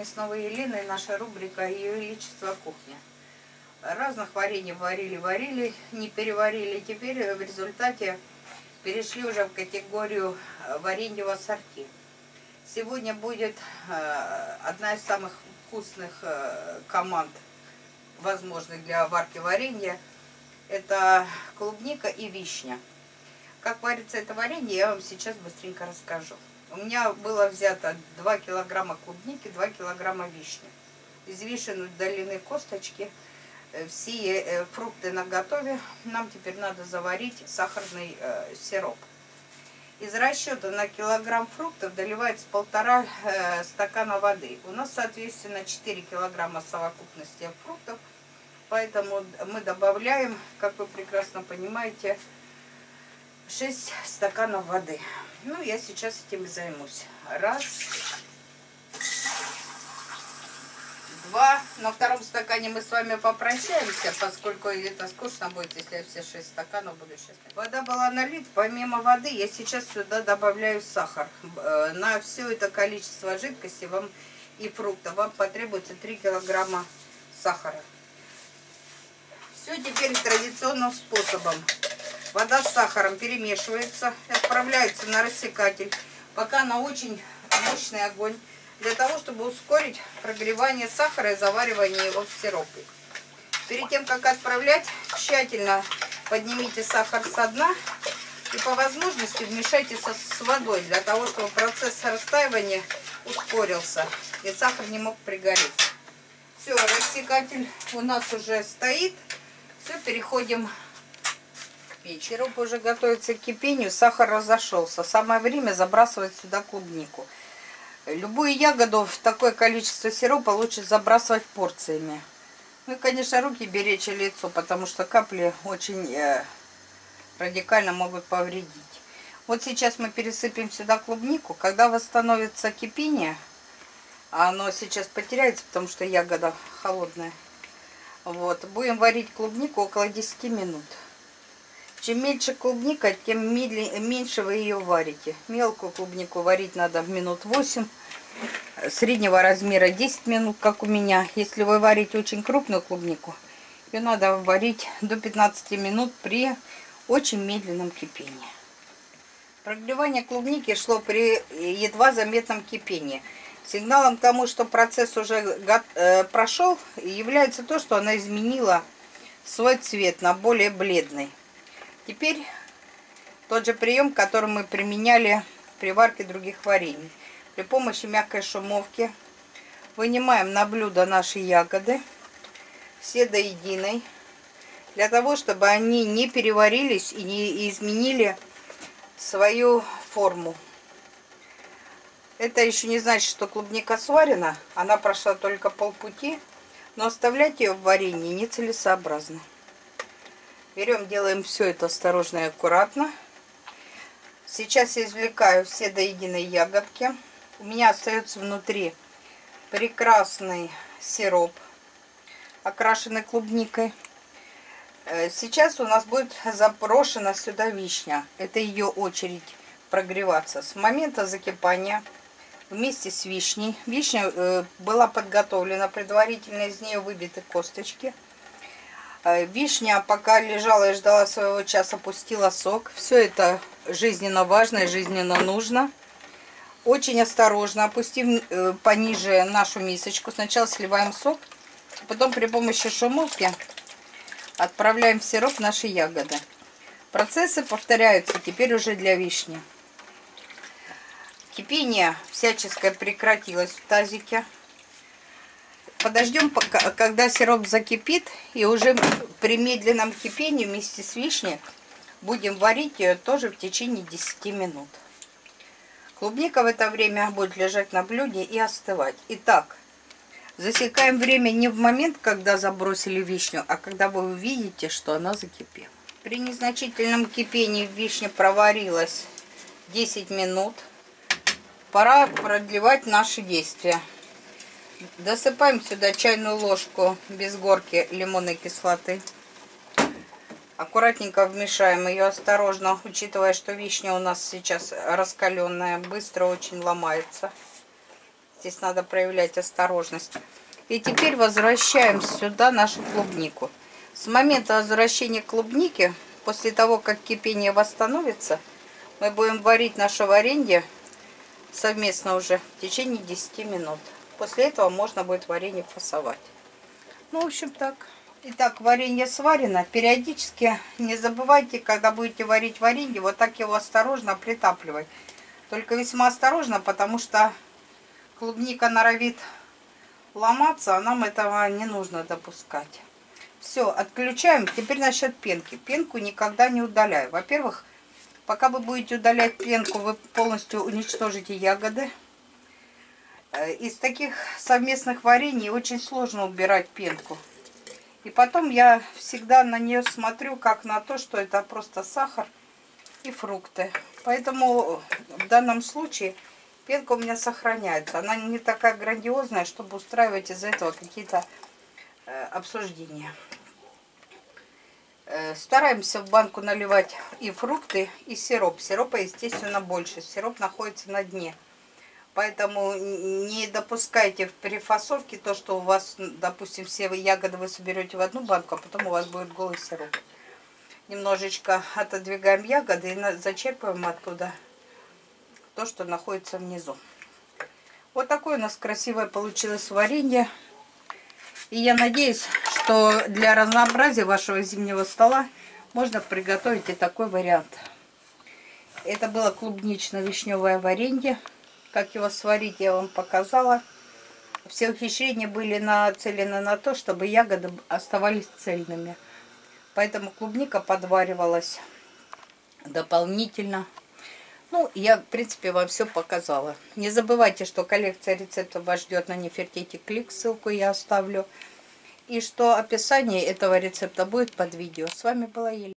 вами снова Елена и наша рубрика Ее Величество Кухня. Разных варений варили-варили, не переварили. Теперь в результате перешли уже в категорию э, вареньего сорти. Сегодня будет э, одна из самых вкусных э, команд, возможных для варки варенья. Это клубника и вишня. Как варится это варенье, я вам сейчас быстренько расскажу. У меня было взято 2 килограмма клубники, 2 килограмма вишни. Из вишен удалены косточки. Э, все э, фрукты на готове. Нам теперь надо заварить сахарный э, сироп. Из расчета на килограмм фруктов доливается полтора э, стакана воды. У нас, соответственно, 4 килограмма совокупности фруктов. Поэтому мы добавляем, как вы прекрасно понимаете, 6 стаканов воды. Ну, я сейчас этим и займусь. Раз. Два. На втором стакане мы с вами попрощаемся, поскольку это скучно будет, если я все шесть стаканов буду сейчас. Вода была налита. Помимо воды я сейчас сюда добавляю сахар. Э, на все это количество жидкости вам и фруктов вам потребуется 3 килограмма сахара. Все теперь традиционным способом. Вода с сахаром перемешивается, отправляется на рассекатель, пока на очень мощный огонь, для того, чтобы ускорить прогревание сахара и заваривание его в сиропе. Перед тем, как отправлять, тщательно поднимите сахар со дна и по возможности вмешайте с водой, для того, чтобы процесс растаивания ускорился и сахар не мог пригореть. Все, рассекатель у нас уже стоит. Все, переходим печь. Сироп уже готовится к кипению, сахар разошелся. Самое время забрасывать сюда клубнику. Любую ягоду в такое количество сиропа лучше забрасывать порциями. Ну и, конечно, руки беречь и лицо, потому что капли очень э, радикально могут повредить. Вот сейчас мы пересыпем сюда клубнику. Когда восстановится кипение, оно сейчас потеряется, потому что ягода холодная, вот, будем варить клубнику около 10 минут. Чем меньше клубника, тем меньше вы ее варите. Мелкую клубнику варить надо в минут 8. Среднего размера 10 минут, как у меня. Если вы варите очень крупную клубнику, ее надо варить до 15 минут при очень медленном кипении. Прогревание клубники шло при едва заметном кипении. Сигналом тому, что процесс уже э, прошел, является то, что она изменила свой цвет на более бледный. Теперь тот же прием, который мы применяли при варке других варений. При помощи мягкой шумовки вынимаем на блюдо наши ягоды, все до единой, для того, чтобы они не переварились и не изменили свою форму. Это еще не значит, что клубника сварена, она прошла только полпути, но оставлять ее в варенье нецелесообразно. Берем, делаем все это осторожно и аккуратно. Сейчас я извлекаю все до единой ягодки. У меня остается внутри прекрасный сироп, окрашенный клубникой. Э, сейчас у нас будет запрошена сюда вишня. Это ее очередь прогреваться. С момента закипания вместе с вишней. Вишня э, была подготовлена предварительно, из нее выбиты косточки. Э, вишня пока лежала и ждала своего часа, пустила сок. Все это жизненно важно и жизненно нужно. Очень осторожно, опустив э, пониже нашу мисочку. Сначала сливаем сок, потом при помощи шумовки отправляем в сироп наши ягоды. Процессы повторяются теперь уже для вишни. Кипение всяческое прекратилось в тазике. Подождем, пока, когда сироп закипит, и уже при медленном кипении вместе с вишней будем варить ее тоже в течение 10 минут. Клубника в это время будет лежать на блюде и остывать. Итак, засекаем время не в момент, когда забросили вишню, а когда вы увидите, что она закипела. При незначительном кипении вишня проварилась 10 минут. Пора продлевать наши действия. Досыпаем сюда чайную ложку без горки лимонной кислоты. Аккуратненько вмешаем ее осторожно, учитывая, что вишня у нас сейчас раскаленная, быстро очень ломается. Здесь надо проявлять осторожность. И теперь возвращаем сюда нашу клубнику. С момента возвращения клубники, после того, как кипение восстановится, мы будем варить наше варенье совместно уже в течение 10 минут. После этого можно будет варенье фасовать. Ну, в общем, так. Итак, варенье сварено. Периодически не забывайте, когда будете варить варенье, вот так его осторожно притапливать. Только весьма осторожно, потому что клубника норовит ломаться, а нам этого не нужно допускать. Все, отключаем. Теперь насчет пенки. Пенку никогда не удаляю. Во-первых, пока вы будете удалять пенку, вы полностью уничтожите ягоды. Э, из таких совместных варений очень сложно убирать пенку. И потом я всегда на нее смотрю как на то, что это просто сахар и фрукты. Поэтому в данном случае пенка у меня сохраняется. Она не такая грандиозная, чтобы устраивать из этого какие-то э, обсуждения. Э, стараемся в банку наливать и фрукты, и сироп. Сиропа, естественно, больше. Сироп находится на дне. Поэтому не допускайте в перефасовке то, что у вас, допустим, все ягоды вы соберете в одну банку, а потом у вас будет голый сироп. Немножечко отодвигаем ягоды и зачерпываем оттуда то, что находится внизу. Вот такое у нас красивое получилось варенье. И я надеюсь, что для разнообразия вашего зимнего стола можно приготовить и такой вариант. Это было клубнично-вишневое варенье. Как его сварить, я вам показала. Все ухищрения были нацелены на то, чтобы ягоды оставались цельными. Поэтому клубника подваривалась дополнительно. Ну, я, в принципе, вам все показала. Не забывайте, что коллекция рецептов вас ждет на Нефертити Клик. Ссылку я оставлю. И что описание этого рецепта будет под видео. С вами была Елена.